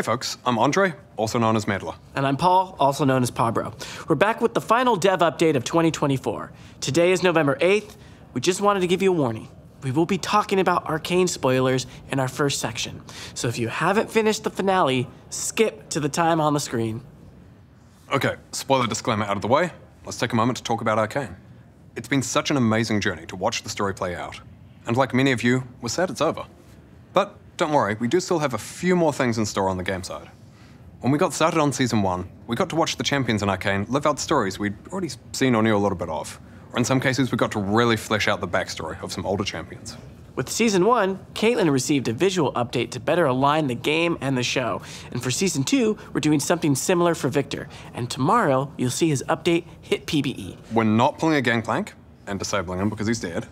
Hey folks, I'm Andre, also known as Meddler. And I'm Paul, also known as Pabro. We're back with the final dev update of 2024. Today is November 8th. We just wanted to give you a warning. We will be talking about arcane spoilers in our first section. So if you haven't finished the finale, skip to the time on the screen. Okay, spoiler disclaimer out of the way. Let's take a moment to talk about Arcane. It's been such an amazing journey to watch the story play out. And like many of you, we're sad it's over. But don't worry, we do still have a few more things in store on the game side. When we got started on Season 1, we got to watch the champions in Arcane live out stories we'd already seen or knew a little bit of. Or in some cases, we got to really flesh out the backstory of some older champions. With Season 1, Caitlyn received a visual update to better align the game and the show. And for Season 2, we're doing something similar for Viktor. And tomorrow, you'll see his update hit PBE. We're not pulling a gangplank and disabling him because he's dead.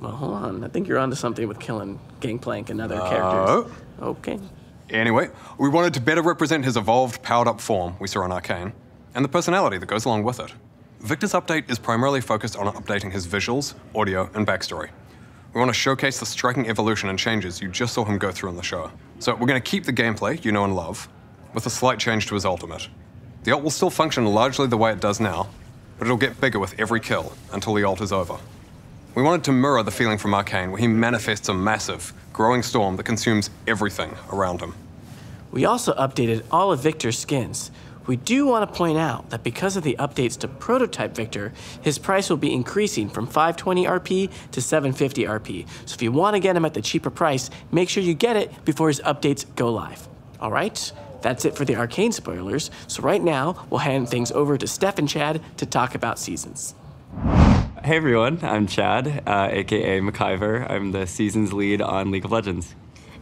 Well, hold on. I think you're onto something with killing Gangplank and other Oh. characters. Okay. Anyway, we wanted to better represent his evolved, powered up form we saw in Arcane, and the personality that goes along with it. Viktor's update is primarily focused on updating his visuals, audio, and backstory. We want to showcase the striking evolution and changes you just saw him go through in the show. So we're going to keep the gameplay you know and love, with a slight change to his ultimate. The ult will still function largely the way it does now, but it'll get bigger with every kill until the ult is over. We wanted to mirror the feeling from Arcane, where he manifests a massive, growing storm that consumes everything around him. We also updated all of Viktor's skins. We do want to point out that because of the updates to Prototype Viktor, his price will be increasing from 520 RP to 750 RP. So if you want to get him at the cheaper price, make sure you get it before his updates go live. All right? That's it for the arcane spoilers. So right now, we'll hand things over to Steph and Chad to talk about seasons. Hey everyone, I'm Chad, uh, aka McIver. I'm the seasons lead on League of Legends.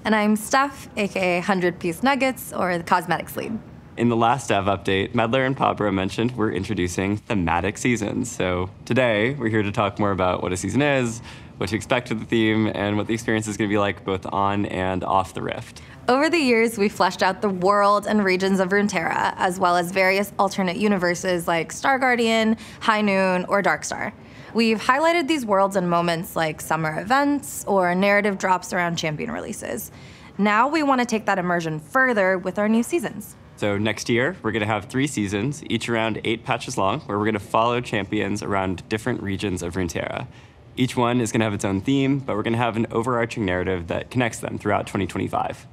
And I'm Steph, aka 100 Piece Nuggets, or the cosmetics lead. In the last dev update, Meddler and Pabro mentioned we're introducing thematic seasons. So today, we're here to talk more about what a season is, what to expect with the theme, and what the experience is going to be like both on and off the Rift. Over the years, we fleshed out the world and regions of Runeterra, as well as various alternate universes like Star Guardian, High Noon, or Darkstar. We've highlighted these worlds in moments like summer events or narrative drops around champion releases. Now we want to take that immersion further with our new seasons. So next year, we're going to have three seasons, each around eight patches long, where we're going to follow champions around different regions of Runeterra. Each one is going to have its own theme, but we're going to have an overarching narrative that connects them throughout 2025.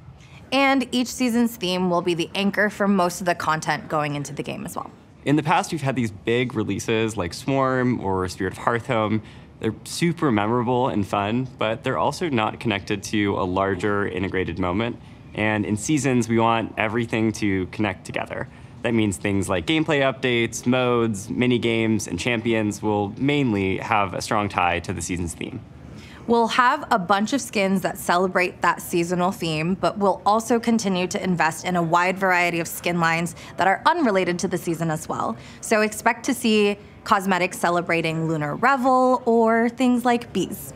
And each season's theme will be the anchor for most of the content going into the game as well. In the past, we've had these big releases like Swarm or Spirit of Hearthhome. They're super memorable and fun, but they're also not connected to a larger integrated moment. And in seasons, we want everything to connect together. That means things like gameplay updates, modes, mini games, and champions will mainly have a strong tie to the season's theme. We'll have a bunch of skins that celebrate that seasonal theme, but we'll also continue to invest in a wide variety of skin lines that are unrelated to the season as well. So expect to see cosmetics celebrating Lunar Revel or things like bees.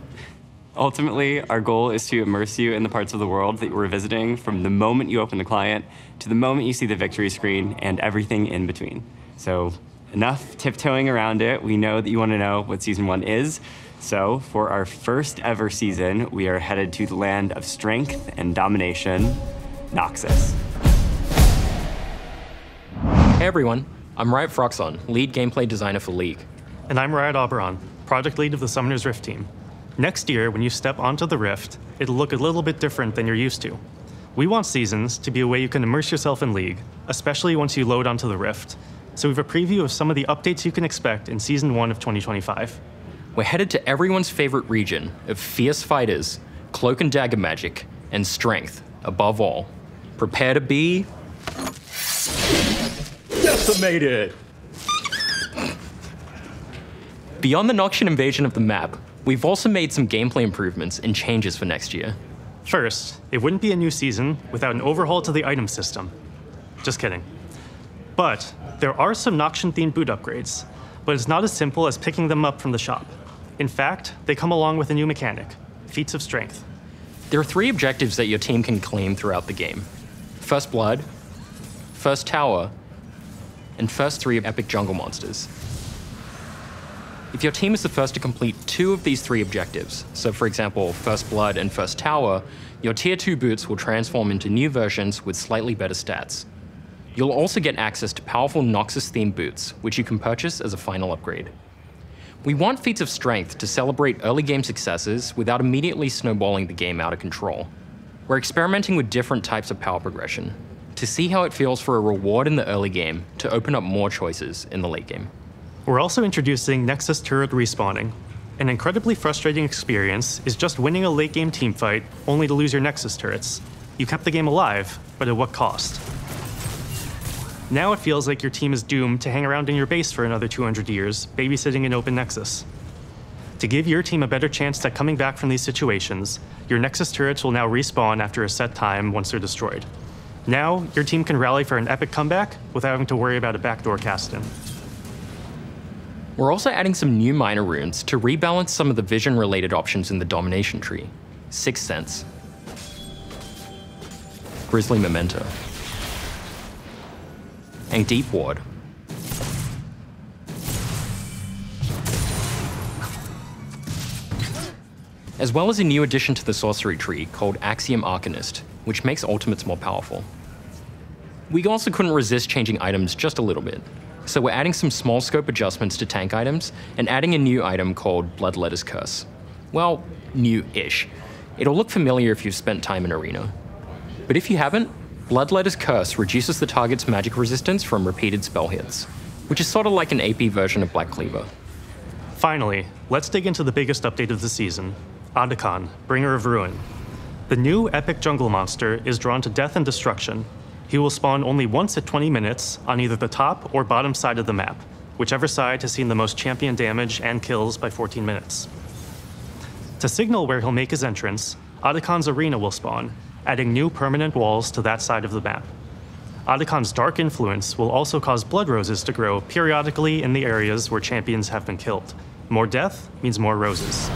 Ultimately, our goal is to immerse you in the parts of the world that we're visiting from the moment you open the client to the moment you see the victory screen and everything in between. So, enough tiptoeing around it. We know that you want to know what season one is. So, for our first ever season, we are headed to the land of strength and domination, Noxus. Hey everyone, I'm Riot Phroxzon, lead gameplay designer for League. And I'm Riot Oberon, project lead of the Summoner's Rift team. Next year, when you step onto the Rift, it'll look a little bit different than you're used to. We want seasons to be a way you can immerse yourself in League, especially once you load onto the Rift. So we have a preview of some of the updates you can expect in Season 1 of 2025. We're headed to everyone's favorite region of fierce fighters, cloak and dagger magic, and strength, above all. Prepare to be. Decimated! Beyond the Noxian invasion of the map, we've also made some gameplay improvements and changes for next year. First, it wouldn't be a new season without an overhaul to the item system. Just kidding. But there are some Noxian themed boot upgrades, but it's not as simple as picking them up from the shop. In fact, they come along with a new mechanic Feats of Strength. There are three objectives that your team can claim throughout the game First Blood, First Tower, and First Three Epic Jungle Monsters. If your team is the first to complete two of these three objectives, so for example, First Blood and First Tower, your Tier 2 boots will transform into new versions with slightly better stats. You'll also get access to powerful Noxus themed boots, which you can purchase as a final upgrade. We want feats of strength to celebrate early game successes without immediately snowballing the game out of control. We're experimenting with different types of power progression to see how it feels for a reward in the early game to open up more choices in the late game. We're also introducing Nexus turret respawning. An incredibly frustrating experience is just winning a late game teamfight only to lose your Nexus turrets. You kept the game alive, but at what cost? Now it feels like your team is doomed to hang around in your base for another 200 years, babysitting an open Nexus. To give your team a better chance at coming back from these situations, your Nexus turrets will now respawn after a set time once they're destroyed. Now, your team can rally for an epic comeback without having to worry about a backdoor cast in. We're also adding some new minor runes to rebalance some of the vision related options in the domination tree. Sixth Sense, Grisly Memento, and Deep Ward. As well as a new addition to the sorcery tree called Axiom Arcanist, which makes ultimates more powerful. We also couldn't resist changing items just a little bit, so we're adding some small scope adjustments to tank items and adding a new item called Bloodletter's Curse. Well, new-ish. It'll look familiar if you've spent time in Arena. But if you haven't, Bloodletter's Curse reduces the target's magic resistance from repeated spell hits, which is sort of like an AP version of Black Cleaver. Finally, let's dig into the biggest update of the season Atakhan, Bringer of Ruin. The new epic jungle monster is drawn to death and destruction. He will spawn only once at 20 minutes on either the top or bottom side of the map, whichever side has seen the most champion damage and kills by 14 minutes. To signal where he'll make his entrance, Atakhan's arena will spawn, adding new permanent walls to that side of the map. Atakhan's dark influence will also cause blood roses to grow periodically in the areas where champions have been killed. More death means more roses.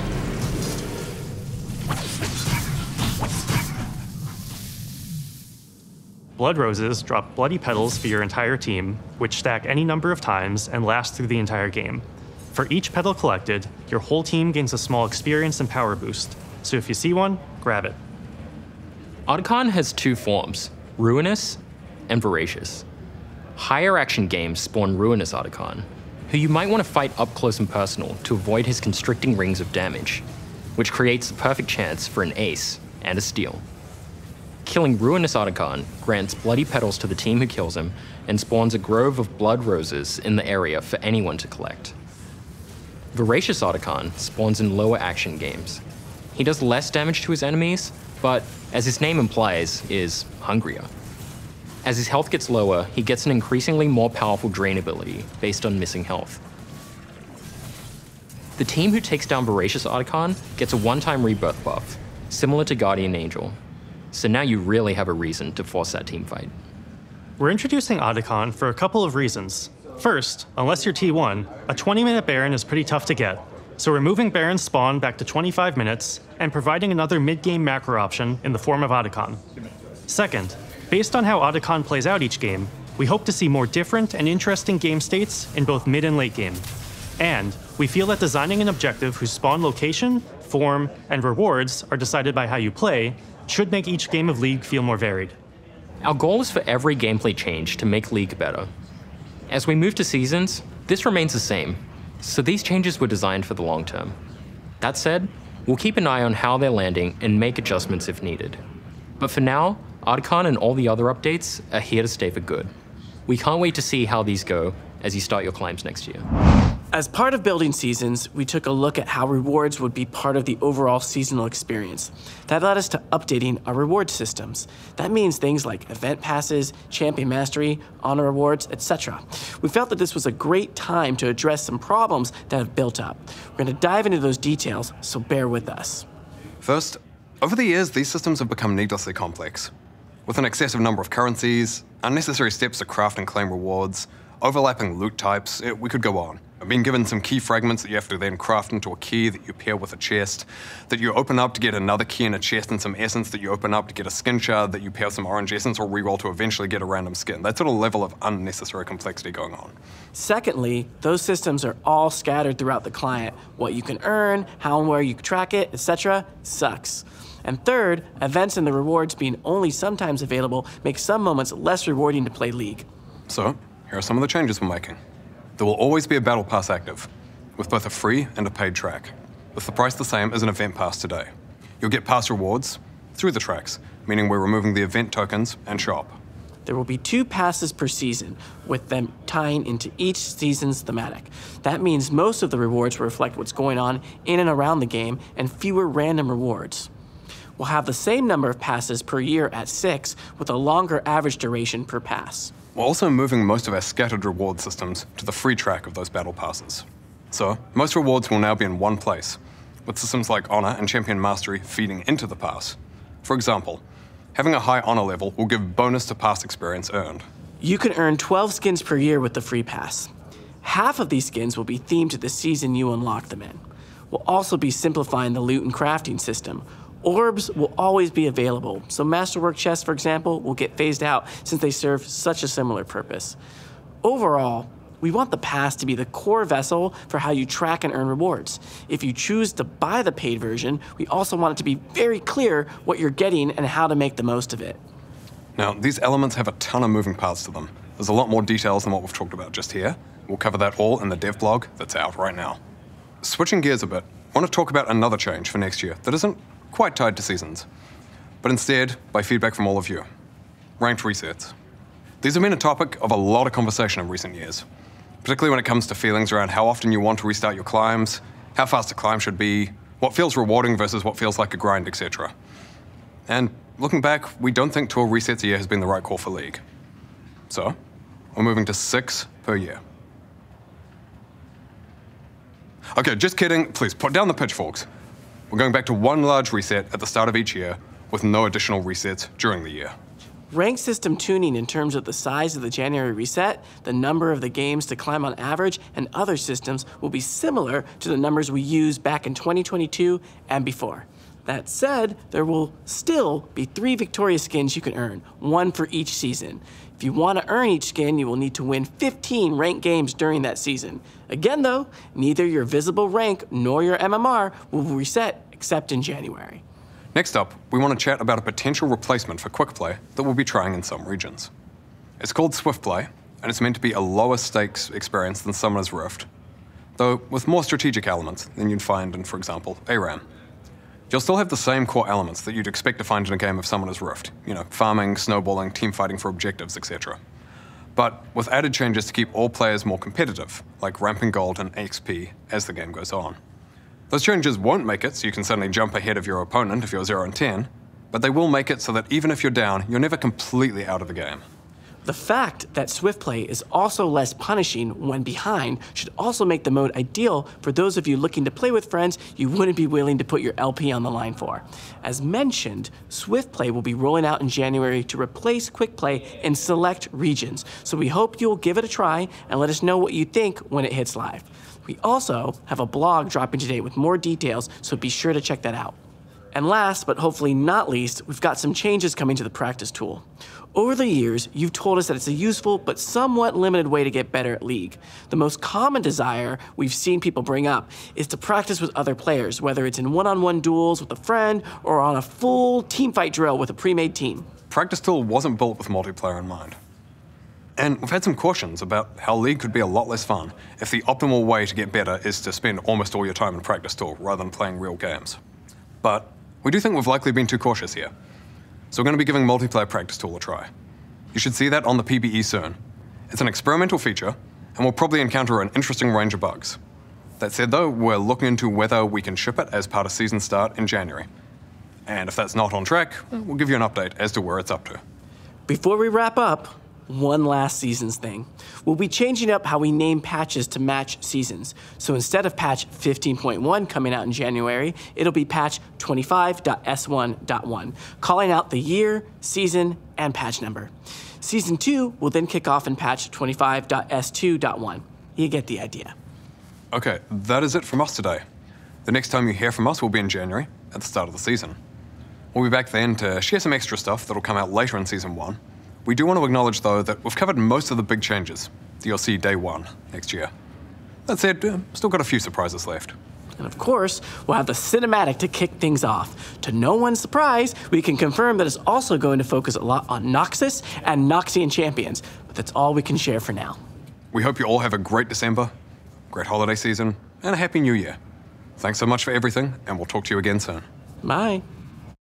Blood roses drop bloody petals for your entire team, which stack any number of times and last through the entire game. For each petal collected, your whole team gains a small experience and power boost, so if you see one, grab it. Atakhan has two forms, Ruinous and Voracious. Higher action games spawn Ruinous Atakhan, who you might want to fight up close and personal to avoid his constricting rings of damage, which creates the perfect chance for an ace and a steal. Killing Ruinous Atakhan grants bloody petals to the team who kills him and spawns a grove of blood roses in the area for anyone to collect. Voracious Atakhan spawns in lower action games. He does less damage to his enemies, but as his name implies, is hungrier. As his health gets lower, he gets an increasingly more powerful drain ability based on missing health. The team who takes down Voracious Atakhan gets a one-time rebirth buff, similar to Guardian Angel. So now you really have a reason to force that team fight. We're introducing Atakhan for a couple of reasons. First, unless you're T1, a 20 minute Baron is pretty tough to get, so we're moving Baron's spawn back to 25 minutes and providing another mid game macro option in the form of Atakhan. Second, based on how Atakhan plays out each game, we hope to see more different and interesting game states in both mid and late game. And we feel that designing an objective whose spawn location, form, and rewards are decided by how you play should make each game of League feel more varied. Our goal is for every gameplay change to make League better. As we move to seasons, this remains the same, so these changes were designed for the long term. That said, we'll keep an eye on how they're landing and make adjustments if needed. But for now, Atakhan and all the other updates are here to stay for good. We can't wait to see how these go as you start your climbs next year. As part of building seasons, we took a look at how rewards would be part of the overall seasonal experience. That led us to updating our reward systems. That means things like event passes, champion mastery, honor rewards, etc. We felt that this was a great time to address some problems that have built up. We're going to dive into those details, so bear with us. First, over the years, these systems have become needlessly complex. With an excessive number of currencies, unnecessary steps to craft and claim rewards, overlapping loot types, it, we could go on. I've been given some key fragments that you have to then craft into a key that you pair with a chest, that you open up to get another key in a chest and some essence that you open up to get a skin shard that you pair some orange essence or reroll to eventually get a random skin. That sort of level of unnecessary complexity going on. Secondly, those systems are all scattered throughout the client. What you can earn, how and where you track it, etc., sucks. And third, events and the rewards being only sometimes available make some moments less rewarding to play League. So, here are some of the changes we're making. There will always be a Battle Pass active, with both a free and a paid track, with the price the same as an event pass today. You'll get pass rewards through the tracks, meaning we're removing the event tokens and shop. There will be two passes per season, with them tying into each season's thematic. That means most of the rewards will reflect what's going on in and around the game, and fewer random rewards. We'll have the same number of passes per year at six, with a longer average duration per pass. We're also moving most of our scattered reward systems to the free track of those battle passes. So, most rewards will now be in one place, with systems like Honor and Champion Mastery feeding into the pass. For example, having a high Honor level will give bonus to pass experience earned. You can earn 12 skins per year with the free pass. Half of these skins will be themed to the season you unlock them in. We'll also be simplifying the loot and crafting system, Orbs will always be available, so Masterwork chests, for example, will get phased out since they serve such a similar purpose. Overall, we want the pass to be the core vessel for how you track and earn rewards. If you choose to buy the paid version, we also want it to be very clear what you're getting and how to make the most of it. Now, these elements have a ton of moving parts to them. There's a lot more details than what we've talked about just here. We'll cover that all in the dev blog that's out right now. Switching gears a bit, I want to talk about another change for next year that isn't quite tied to seasons, but instead by feedback from all of you. Ranked resets. These have been a topic of a lot of conversation in recent years, particularly when it comes to feelings around how often you want to restart your climbs, how fast a climb should be, what feels rewarding versus what feels like a grind, etc. And looking back, we don't think 12 resets a year has been the right call for League. So, we're moving to six per year. Okay, just kidding. Please put down the pitchforks. We're going back to one large reset at the start of each year, with no additional resets during the year. Rank system tuning in terms of the size of the January reset, the number of the games to climb on average, and other systems will be similar to the numbers we used back in 2022 and before. That said, there will still be three Victorious skins you can earn, one for each season. If you want to earn each skin, you will need to win 15 ranked games during that season. Again, though, neither your visible rank nor your MMR will reset except in January. Next up, we want to chat about a potential replacement for Quick Play that we'll be trying in some regions. It's called Swift Play, and it's meant to be a lower stakes experience than Summoner's Rift, though with more strategic elements than you'd find in, for example, ARAM. You'll still have the same core elements that you'd expect to find in a game of Summoner's Rift, you know, farming, snowballing, team fighting for objectives, etc. But with added changes to keep all players more competitive, like ramping gold and XP as the game goes on. Those changes won't make it so you can suddenly jump ahead of your opponent if you're 0 and 10, but they will make it so that even if you're down, you're never completely out of the game. The fact that Swift Play is also less punishing when behind should also make the mode ideal for those of you looking to play with friends you wouldn't be willing to put your LP on the line for. As mentioned, Swift Play will be rolling out in January to replace Quick Play in select regions, so we hope you'll give it a try and let us know what you think when it hits live. We also have a blog dropping today with more details, so be sure to check that out. And last, but hopefully not least, we've got some changes coming to the practice tool. Over the years, you've told us that it's a useful but somewhat limited way to get better at League. The most common desire we've seen people bring up is to practice with other players, whether it's in one on one duels with a friend or on a full teamfight drill with a pre made team. Practice Tool wasn't built with multiplayer in mind. And we've had some cautions about how League could be a lot less fun if the optimal way to get better is to spend almost all your time in Practice Tool rather than playing real games. But we do think we've likely been too cautious here. So we're going to be giving multiplayer practice tool a try. You should see that on the PBE soon. It's an experimental feature, and we'll probably encounter an interesting range of bugs. That said, though, we're looking into whether we can ship it as part of season start in January. And if that's not on track, we'll give you an update as to where it's up to. Before we wrap up, one last seasons thing. We'll be changing up how we name patches to match seasons. So instead of patch 15.1 coming out in January, it'll be patch 25.s1.1, calling out the year, season, and patch number. Season 2 will then kick off in patch 25.s2.1. You get the idea. Okay, that is it from us today. The next time you hear from us will be in January, at the start of the season. We'll be back then to share some extra stuff that'll come out later in season one. We do want to acknowledge, though, that we've covered most of the big changes that you'll see day one next year. That said, uh, still got a few surprises left. And of course, we'll have the cinematic to kick things off. To no one's surprise, we can confirm that it's also going to focus a lot on Noxus and Noxian champions, but that's all we can share for now. We hope you all have a great December, great holiday season, and a happy new year. Thanks so much for everything, and we'll talk to you again soon. Bye.